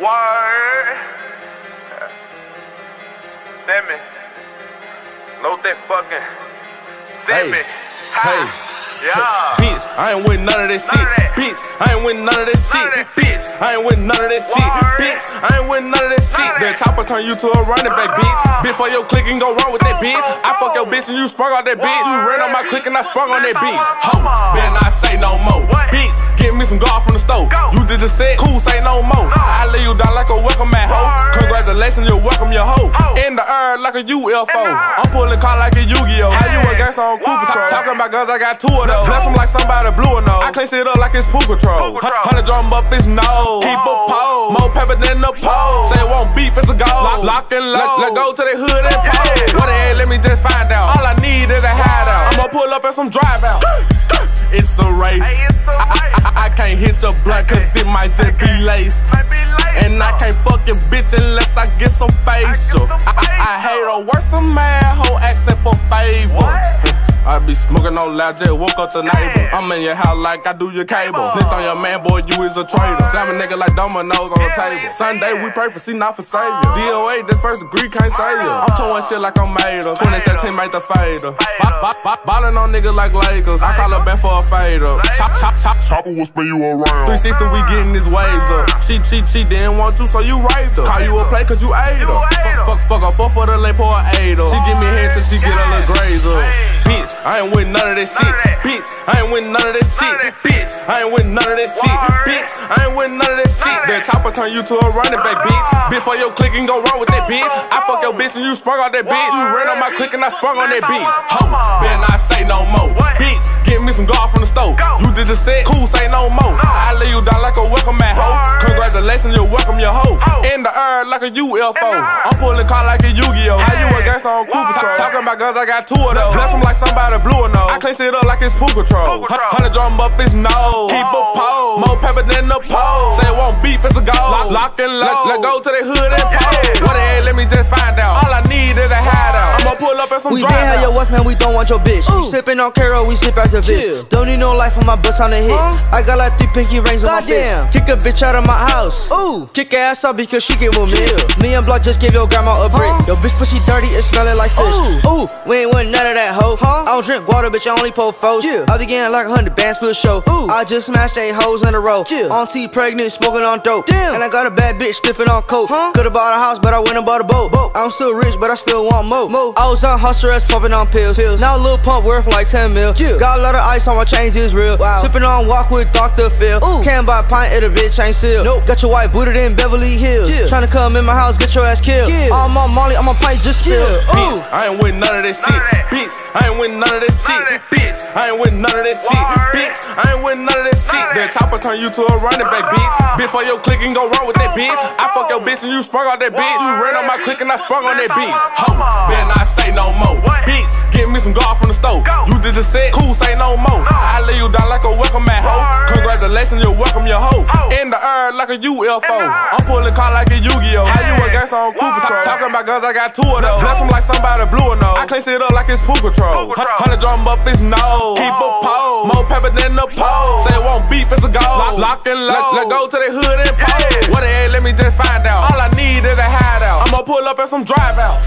Word. Damn it! Load that fucking. damn hey. me. Hi. Hey. Yeah. Bitch, I ain't with none of that shit. That. Bitch, I ain't with none of that shit. None of that. Bitch, I ain't with none of that shit. Bitch, I ain't with none of that shit. That chopper turn you to a running back, bitch. Uh-uh. Before your click and go wrong with that bitch. I fuck your bitch and you sprung on that bitch. You ran on my click and I sprung on that bitch. Ho, better not say no more. Bitch, get me some guard from the stove. You did the set, cool, say no more. I lay you down like a welcome mat hoe. Congratulations, you're welcome, your hoe. In the air like a UFO. In the air. I'm pulling car like a Yu-Gi-Oh. How you a Hey. gangster on crew Word. patrol? Talking about guns, I got two of those. Bless 'em like somebody blew a nose. I clean shit up like it's pool control. Pool control. Hundred drum up his nose. Keep a pole. More pepper than the pole. Say it won't beef, it's a goal. Lock, lock and load. Let, let go to the hood and pole. Yeah. What the hell, let me just find out. All I need is a hideout. I'ma pull up and some drive out. It's a race. Hey, it's so I, right. I, I can't hit your blunt cause it might just be laced. Might be late. And I can't fuck your bitch unless I get some facial. I, I, I hate her worse, a man, whole accent for favors. What? I be smoking on loud, just woke up the neighbor. I'm in your house like I do your cable. Cable. Snitched on your man, boy, you is a traitor. Slam a nigga like dominoes on the table. Sunday, we pray for see, not for savior. DOA, this first degree can't save you. I'm towing shit like I'm made of. 2017 made the fader. Ba- ba- ba- Ballin' on niggas like Lakers. I call her back for a fader. Chop, chop, chop, Chopper will spin you around. 360, we getting these waves up. She, she, she didn't want to, so you raped her. Call you a play cause you ate her. You ate her. Fuck, fuck, fuck her, four for the lane, pour a eight her. She give me head till she get a little graze up. Bitch, I ain't with none of that shit. Bitch, I ain't with none of that shit. Bitch, I ain't with none of that shit. Bitch, I ain't with none of that shit. That chopper turn you to a running back, bitch. Before your click and go wrong with that bitch. I fuck your bitch and you sprung on that bitch. You ran on my click and I sprung on that bitch. Ho, better not say no more. Bitch, get me some guard from the stove. You did the set, cool, say no more. I lay you down like a welcome mat. Word. Congratulations, you're welcome, your hoe. Ho. In the air like a UFO. I'm pulling car like a Yu-Gi-Oh. How you a gangster on crew patrol? Talking about guns, I got two of those. Bless 'em like somebody blew a nose. I clean shit up like it's. Pool control. Hundred drum up his nose. Keep a pole. More pepper than the pole. Say it won't beef, it's a goal. Lock, lock and load. Let, let go to the hood and pole. What the hell, let me just find out. All I need is a hideout. I'ma pull up and some We drive been had your out. wife, man, we don't want your bitch. We sippin' on Caro, we sip as a bitch. Don't need no life on my butts on the hit. Huh? I got like three pinky rings on my Goddamn. fist. Kick a bitch out of my house. Ooh. Kick her ass out because she get with me. Chill. Me and Bloc just gave your grandma a brick. Huh? Your bitch pussy dirty, it smelling like fish. Ooh. Ooh, we ain't want none of that hoe. Huh? I don't drink water, bitch, I only pour foes. Yeah. I be getting like a hundred bands for the show. Ooh. I just smashed eight hoes in a row. Yeah. Auntie pregnant, smoking on dope. Damn. And I got a bad bitch stiffing on coke. Huh? Could've bought a house, but I went and bought a boat. Boat. I'm still rich, but I still want more. More. I was on hustle ass pumping on pills. Pills. Now a Lil Pump worth like 10 mil. Yeah. Got a lot of ice on my chains, is real. Wow. Sipping on walk with Dr. Phil. Ooh. Can't buy a pint at a bitch ain't seal. Nope. Got your wife booted in Beverly Hills. Yeah. Tryna come in my house, get your ass killed. Yeah. All my Molly, I'm a pint just spill. Yeah. Ooh. Bitch, I ain't with none of that shit. Bitch, I ain't with none of that shit. Bitch, I ain't with none of that shit. Bitch, I ain't with none of that shit. That that. chopper turn you to a running back, bitch. Before your click and go wrong with that bitch. I fuck your bitch and you sprung on that bitch. You ran on my click and I sprung on that That's bitch. my Ho, mama. better not say no more. What? Bitch, get me some guard from the stove. Go. You did the set, cool, say no more. I lay you down like a welcome mat hoe. Congratulations, you're welcome, your hoe. Ho. In the air like a UFO. I'm pulling car like a Yu-Gi-Oh. How you a Hey. gangster on crew patrol? Talking about guns, I got two of those. Bless 'em like somebody blew a nose. I clean shit up like it's. Pool control. Hundred drum up his nose. Keep a pole. More pepper than the pole. Say it won't beef, it's a goal. Lock, lock and load. Let, let go to the hood and pole. Yeah. What the hell, let me just find out. All I need is a hideout. I'ma pull up and some drive out.